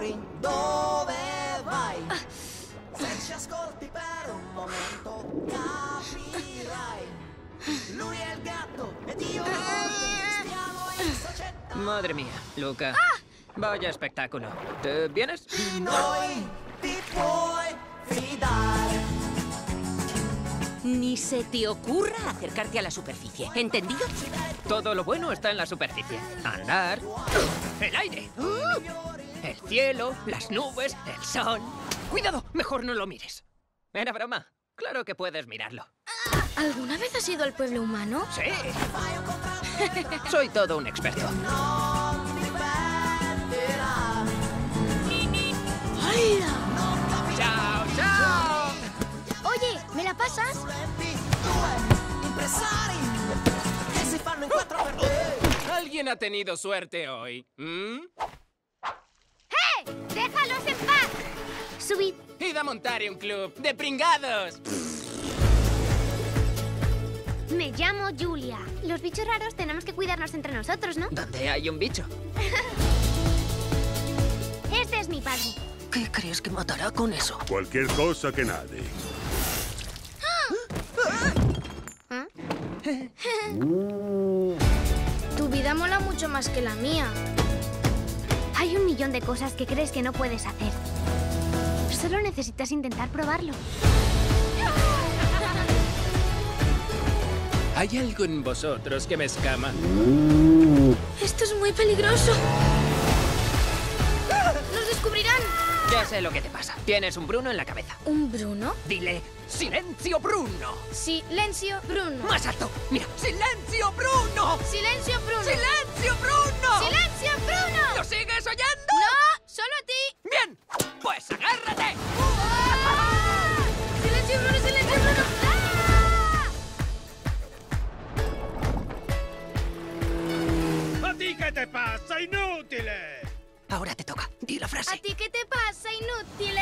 corri, dove vai? Se ci ascolti per un momento capirai. Lui è il gatto ed io stiamo in società. Madre mía, Luca. Vaya espectáculo. ¿Te vienes? Di noi ti puoi fidare. Ni se te ocurra acercarte a la superficie. ¿Entendido? Todo lo bueno está en la superficie. Andar, el aire, el cielo, las nubes, el sol. Cuidado, mejor no lo mires. Era broma. Claro que puedes mirarlo. ¿Alguna vez has ido al pueblo humano? Sí. Soy todo un experto. Alguien ha tenido suerte hoy. ¿Mm? ¡Eh! ¡Déjalos en paz! Subid. Id a montar un club de pringados. Me llamo Julia. Los bichos raros tenemos que cuidarnos entre nosotros, ¿no? ¿Dónde hay un bicho? Este es mi padre. ¿Qué crees que matará con eso? Cualquier cosa que nade. Tu vida mola mucho más que la mía. Hay un millón de cosas que crees que no puedes hacer. Solo necesitas intentar probarlo. Hay algo en vosotros que me escama. Esto es muy peligroso. ¡Nos descubrirán! Ya sé lo que te pasa. Tienes un Bruno en la cabeza. ¿Un Bruno? Dile, ¡Silencio, Bruno! Silencio, Bruno. ¡Más alto! ¡Mira! ¡Silencio, Bruno! Silencio, Bruno. ¡Silencio, Bruno! ¡Silencio, Bruno! ¿Lo sigues oyendo? ¡No! ¡Solo a ti! ¡Bien! ¡Pues agárrate! ¡Silencio, Bruno! ¡Silencio, Bruno! ¡Ah! ¿A ti qué te pasa, inútiles? Ahora te toca. Di la frase. ¿A ti qué te pasa, inútil?